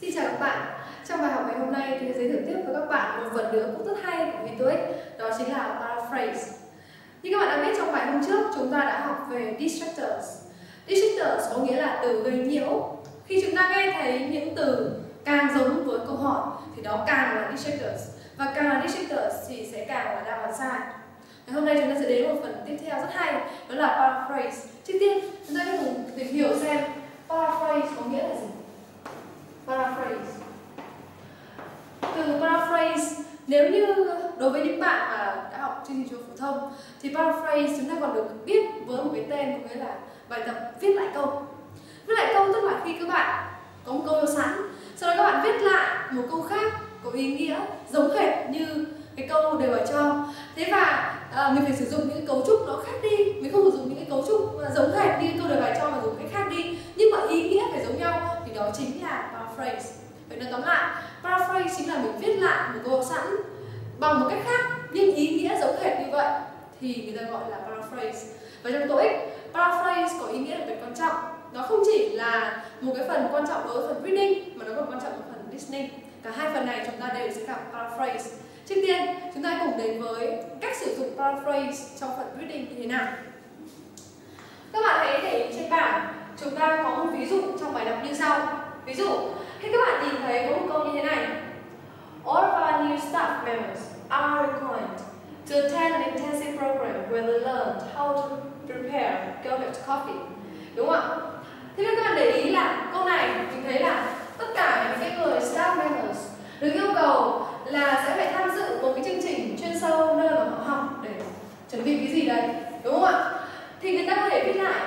Xin chào các bạn. Trong bài học ngày hôm nay thì giới thiệu tiếp với các bạn một vật nữa cũng rất hay của VTOEIC, đó chính là paraphrase. Như các bạn đã biết trong bài hôm trước, chúng ta đã học về distractors. Distractors có nghĩa là từ gây nhiễu. Khi chúng ta nghe thấy những từ càng giống với câu hỏi thì đó càng là distractors và càng là distractors thì sẽ càng là đáp án sai. Ngày hôm nay chúng ta sẽ đến một phần tiếp theo rất hay, đó là paraphrase. Trước tiên, chúng ta hãy cùng tìm hiểu xem paraphrase có nghĩa là gì. Paraphrase. Từ paraphrase nếu như đối với những bạn mà đã học chương trình trung phổ thông thì paraphrase chúng ta còn được biết với một cái tên có nghĩa là bài tập viết lại câu. Viết lại câu tức là khi các bạn có một câu sẵn sau đó các bạn viết lại một câu khác có ý nghĩa giống hệt như cái câu đều bài cho. Thế và à, mình phải sử dụng những cấu trúc nó khác đi mình không sử dụng những cái cấu trúc giống hệt như câu đề bài cho mà dùng cái khác đi nhưng mà ý nghĩa phải giống nhau thì đó chính là paraphrase. Vậy nói tóm lại, paraphrase chính là mình viết lại một câu sẵn bằng một cách khác, nhưng ý nghĩa giống hệt như vậy, thì người ta gọi là paraphrase. Và trong TOEIC paraphrase có ý nghĩa đặc biệt quan trọng. Nó không chỉ là một cái phần quan trọng đối với phần reading, mà nó còn quan trọng ở phần listening. Cả hai phần này chúng ta đều sẽ gặp paraphrase. Trước tiên, chúng ta cùng đến với cách sử dụng paraphrase trong phần reading như thế nào. Các bạn hãy để ý trên bảng, chúng ta có một ví dụ trong bài đọc như sau ví dụ, khi các bạn nhìn thấy có một câu như thế này All of our new staff members are required to attend an intensive program where they learn how to prepare Gobet coffee. Đúng không ạ? Thế nên các bạn để ý là câu này, mình thấy là tất cả những cái người staff members được yêu cầu là sẽ phải tham dự một cái chương trình chuyên sâu nơi mà họ học để chuẩn bị cái gì đấy đúng không ạ thì người ta có thể viết lại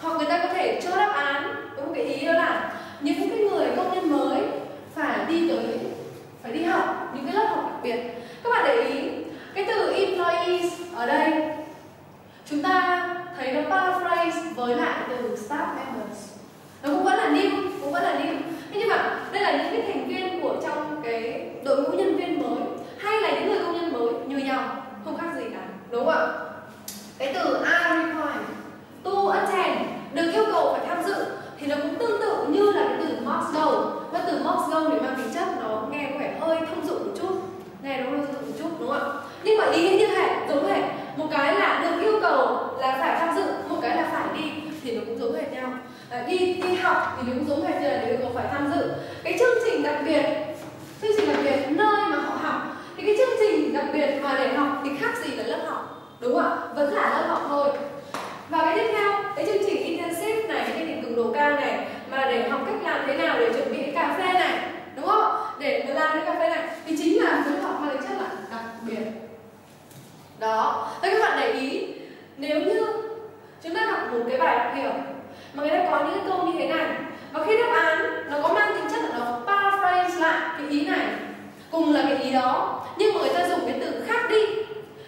hoặc người ta có thể cho đáp án với một cái ý đó là những cái người công nhân mới phải đi tới phải đi học những cái lớp học đặc biệt các bạn để ý cái từ employees ở đây chúng ta thấy nó paraphrase với lại từ staff members. Nó cũng vẫn là new cũng vẫn là new thế nhưng mà đây là những cái thành viên của trong cái đội ngũ nhân viên mới hay là những người công nhân mới như nhau không khác gì cả. Đúng không ạ? Cái từ are required to attend được yêu cầu phải tham dự thì nó cũng tương tự như là cái từ must go và từ must go để mang tính chất nó nghe có vẻ hơi thông dụng một chút nghe nó hơi thông dụng một chút đúng không ạ nhưng mà ý nghĩa như hệt giống hệt một cái là được yêu cầu là phải tham dự một cái là phải đi thì nó cũng giống hệt nhau à, đi đi học thì nó cũng giống hệt như là được yêu cầu phải tham dự cái chương trình đặc biệt chương trình đặc biệt nơi mà họ học thì cái chương trình đặc biệt mà để học thì khác gì là lớp học đúng không ạ vẫn là lớp học thôi và cái tiếp theo cái chương trình intensive này cái chương trình cường độ cao này mà để học cách làm thế nào để chuẩn bị cái cà phê này đúng không để mà làm cái cà phê này thì chính là một học mang tính chất là đặc biệt đó thế các bạn để ý nếu như chúng ta học một cái bài đọc hiểu mà người ta có những câu như thế này và khi đáp án nó có mang tính chất là nó paraphrase lại cái ý này cùng là cái ý đó nhưng mà người ta dùng cái từ khác đi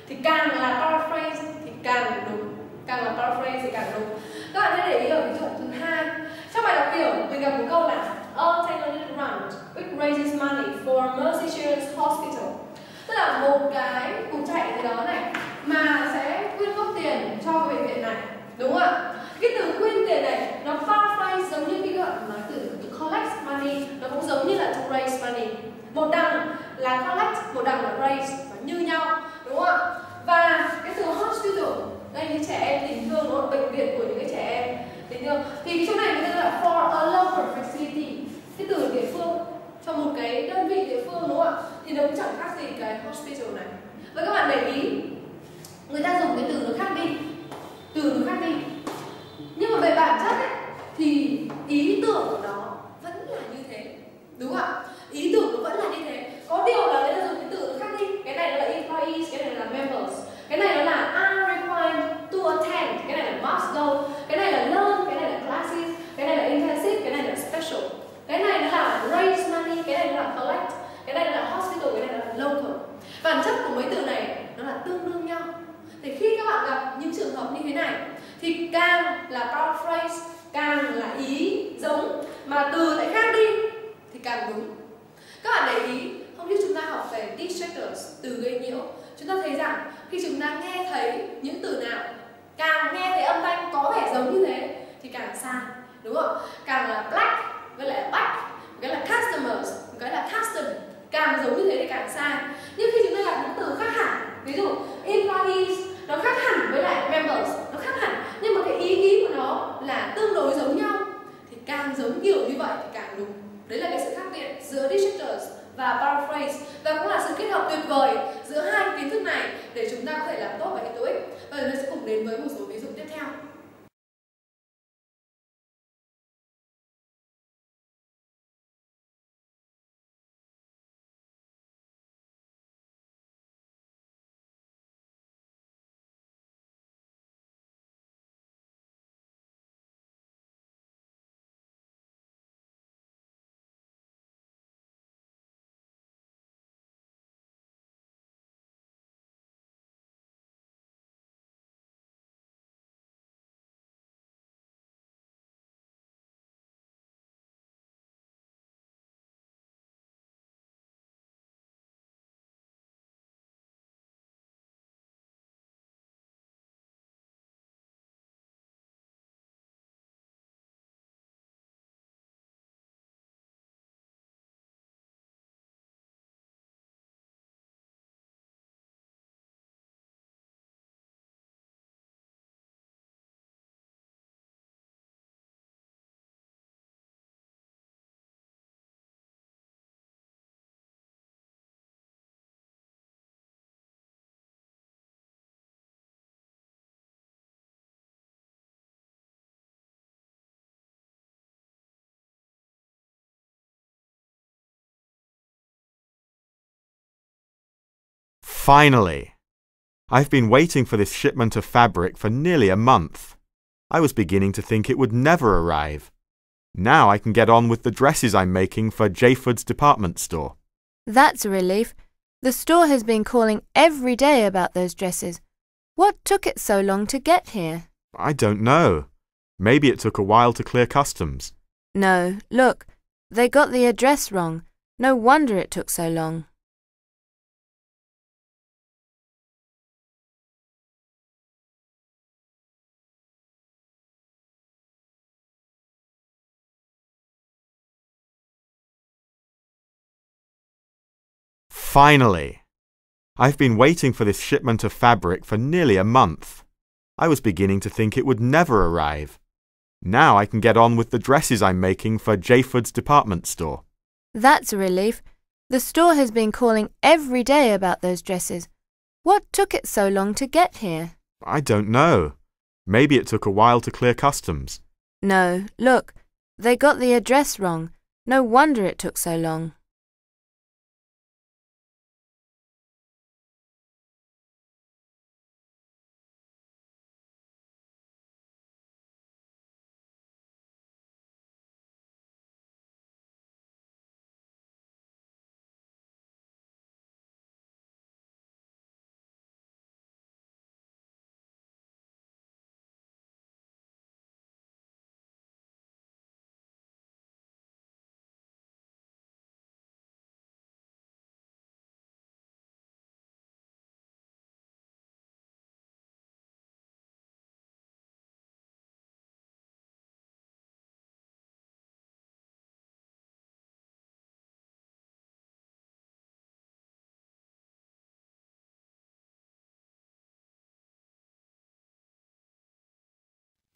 thì càng là paraphrase thì càng đúng càng là paraphrase thì càng đúng các bạn hãy để ý ở ví dụ thứ hai trong bài đọc hiểu mình gặp một câu là a tailor grant which raises money for Mercy Children's Hospital tức là một cái cuộc chạy gì đó này mà sẽ quyên góp tiền cho cái bệnh viện này đúng không ạ cái từ quyên tiền này nó paraphrase giống như cái gọi nói từ to collect money nó cũng giống như là to raise money. Một đằng là collect một đằng là raise và như nhau đúng không ạ? Và cái từ hospital đây những trẻ em tình thương đúng không? bệnh viện của những cái trẻ em tình thương. Thì cái chỗ này người ta là for a local facility. Cái từ địa phương cho một cái đơn vị địa phương đúng không ạ? Thì nó cũng chẳng khác gì cái hospital này. Và các bạn để ý người ta dùng cái từ nó khác đi. Từ nó khác đi. Nhưng mà về bản chất ấy, thì ý tưởng của nó vẫn là như thế đúng không ạ ý tưởng nó vẫn là như thế có điều là người ta dùng cái từ nó khác đi cái này là employees cái này là members cái này nó là are required to attend cái này là must go cái này là learn cái này là classes cái này là intensive cái này là special cái này nó là raise money cái này nó là collect cái này là hospital cái này là local bản chất của mấy từ này nó là tương đương nhau thì khi các bạn gặp những trường hợp như thế này thì càng là paraphrase càng là ý, giống. Mà từ lại khác đi, thì càng đúng. Các bạn để ý hôm trước chúng ta học về distractors từ gây nhiễu. Chúng ta thấy rằng khi chúng ta nghe thấy những từ nào, càng nghe thấy âm thanh có vẻ giống như thế, thì càng sai, đúng không càng là black với lại back cái là customer càng giống như thế thì càng sai nhưng khi chúng ta gặp những từ khác hẳn ví dụ employees nó khác hẳn với lại members nó khác hẳn nhưng mà cái ý nghĩ của nó là tương đối giống nhau thì càng giống kiểu như vậy thì càng đúng đấy là cái sự khác biệt giữa distractors và paraphrase và cũng là sự kết hợp tuyệt vời giữa hai kiến thức này để chúng ta có thể làm tốt bài thi TOEIC và chúng ta sẽ cùng đến với một số Finally! I've been waiting for this shipment of fabric for nearly a month. I was beginning to think it would never arrive. Now I can get on with the dresses I'm making for Jayford's department store. That's a relief. The store has been calling every day about those dresses. What took it so long to get here? I don't know. Maybe it took a while to clear customs. No, look, they got the address wrong. No wonder it took so long. Finally! I've been waiting for this shipment of fabric for nearly a month. I was beginning to think it would never arrive. Now I can get on with the dresses I'm making for Jayford's department store. That's a relief. The store has been calling every day about those dresses. What took it so long to get here? I don't know. Maybe it took a while to clear customs. No, look, they got the address wrong. No wonder it took so long.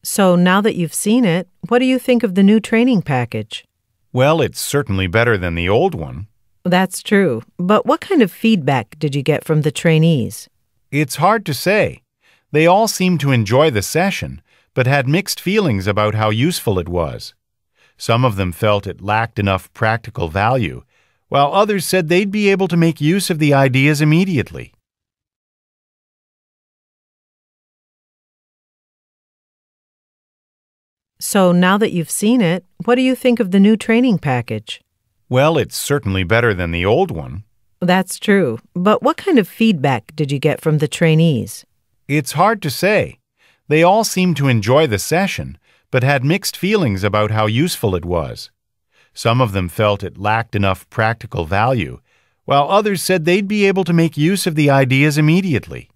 So now that you've seen it, what do you think of the new training package? Well, it's certainly better than the old one. That's true. But what kind of feedback did you get from the trainees? It's hard to say. They all seemed to enjoy the session, but had mixed feelings about how useful it was. Some of them felt it lacked enough practical value, while others said they'd be able to make use of the ideas immediately. So now that you've seen it, what do you think of the new training package? Well, it's certainly better than the old one. That's true. But what kind of feedback did you get from the trainees? It's hard to say. They all seemed to enjoy the session, but had mixed feelings about how useful it was. Some of them felt it lacked enough practical value, while others said they'd be able to make use of the ideas immediately.